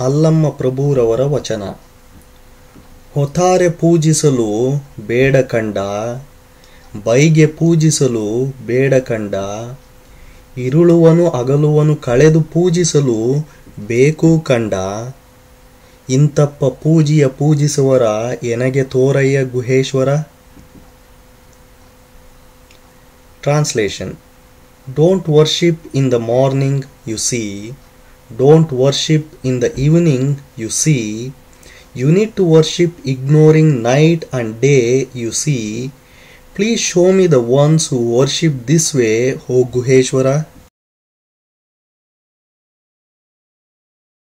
ಅಲ್ಲಮ್ಮ ಪ್ರಭುರವರ ವಚನ. ಹೊತಾರೆ ಪೂಜಿಸಲು ಬೇಡ ಕಂಡ, ಬೈಗೆ ಪೂಜಿಸಲು ಬೇಡ ಕಂಡ, ಇರುಳುವನು ಅಗಲುವನು ಕಳೆದು ಪೂಜಿಸಲು ಬೇಕು ಕಂಡ. ಇಂತಪ್ಪ ಪೂಜಿಯ ಪೂಜಿಸುವರ ಎನಗೆ ತೋರಯ್ಯ Guheshwara? Translation don't worship in the morning you see don't worship in the evening, you see. You need to worship ignoring night and day, you see. Please show me the ones who worship this way, O Guheshwara.